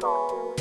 Bye.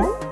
ん